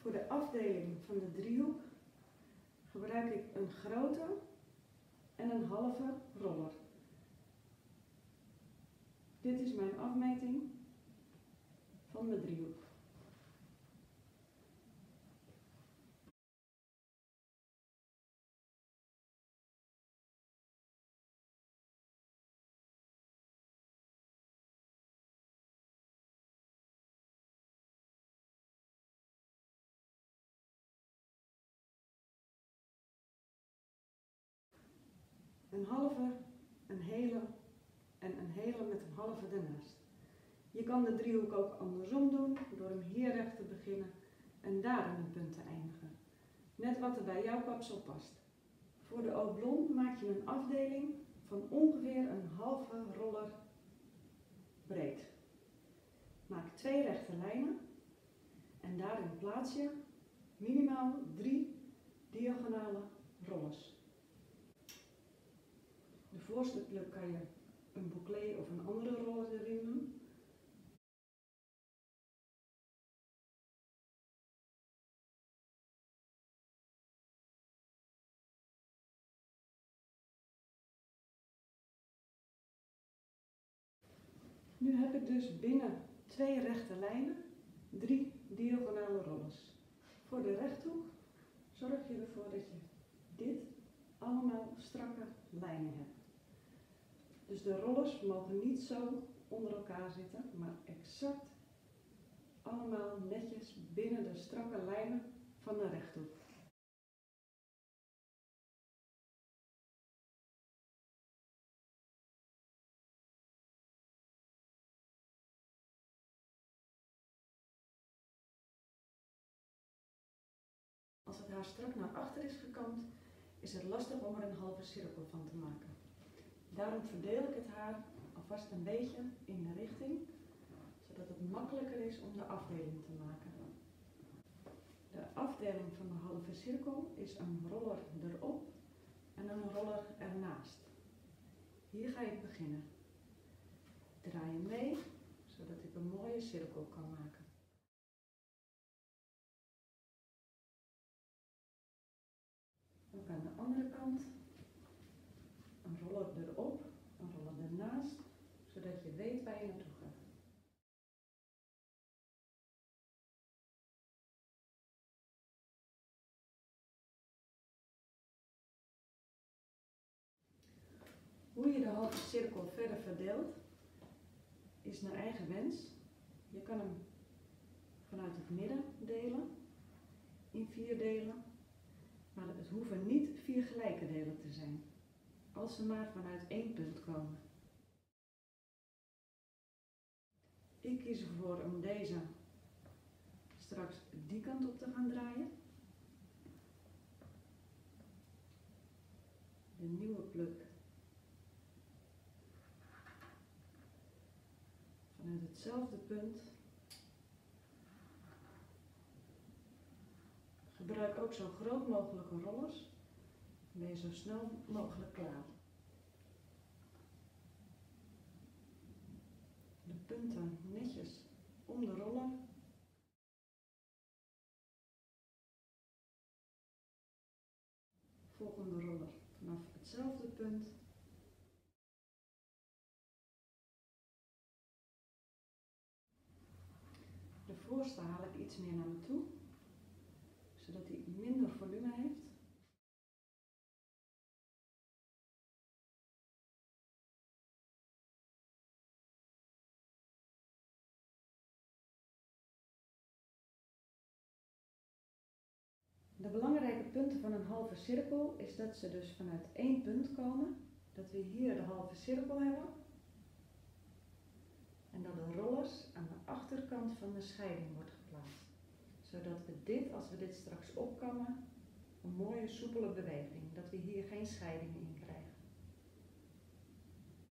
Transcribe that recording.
Voor de afdeling van de driehoek gebruik ik een grote en een halve roller. Dit is mijn afmeting van de driehoek. Een halve, een hele en een hele met een halve ernaast. Je kan de driehoek ook andersom doen, door hem hier recht te beginnen en daar een punt te eindigen. Net wat er bij jouw kapsel past. Voor de oblong maak je een afdeling van ongeveer een halve roller breed. Maak twee rechte lijnen en daarin plaats je minimaal drie diagonale rollers. De voorste pluk kan je een bouclé of een andere erin doen. Nu heb ik dus binnen twee rechte lijnen drie diagonale rollers. Voor de rechthoek zorg je ervoor dat je dit allemaal strakke lijnen hebt. Dus de rollers mogen niet zo onder elkaar zitten, maar exact allemaal netjes binnen de strakke lijnen van de rechthoek. Als het haar strak naar achter is gekant, is het lastig om er een halve cirkel van te maken. Daarom verdeel ik het haar alvast een beetje in de richting, zodat het makkelijker is om de afdeling te maken. De afdeling van de halve cirkel is een roller erop en een roller ernaast. Hier ga ik beginnen. Draai je mee, zodat ik een mooie cirkel kan maken. Ook aan de andere kant een roller erop, een roller ernaast, zodat je weet waar je naartoe gaat. Hoe je de halve cirkel verder verdeelt, is naar eigen wens. Je kan hem vanuit het midden delen, in vier delen, maar het hoeven niet vier gelijke delen te zijn als ze maar vanuit één punt komen. Ik kies ervoor om deze straks die kant op te gaan draaien. De nieuwe pluk vanuit hetzelfde punt. Gebruik ook zo groot mogelijke rollers ben je zo snel mogelijk klaar. De punten netjes om de roller. Volgende roller vanaf hetzelfde punt. Voorste haal ik iets meer naar me toe, zodat hij minder volume heeft. De belangrijke punten van een halve cirkel is dat ze dus vanuit één punt komen. Dat we hier de halve cirkel hebben. En dat de rollers aan de achterkant van de scheiding wordt geplaatst. Zodat we dit, als we dit straks opkammen, een mooie soepele beweging. Dat we hier geen scheiding in krijgen.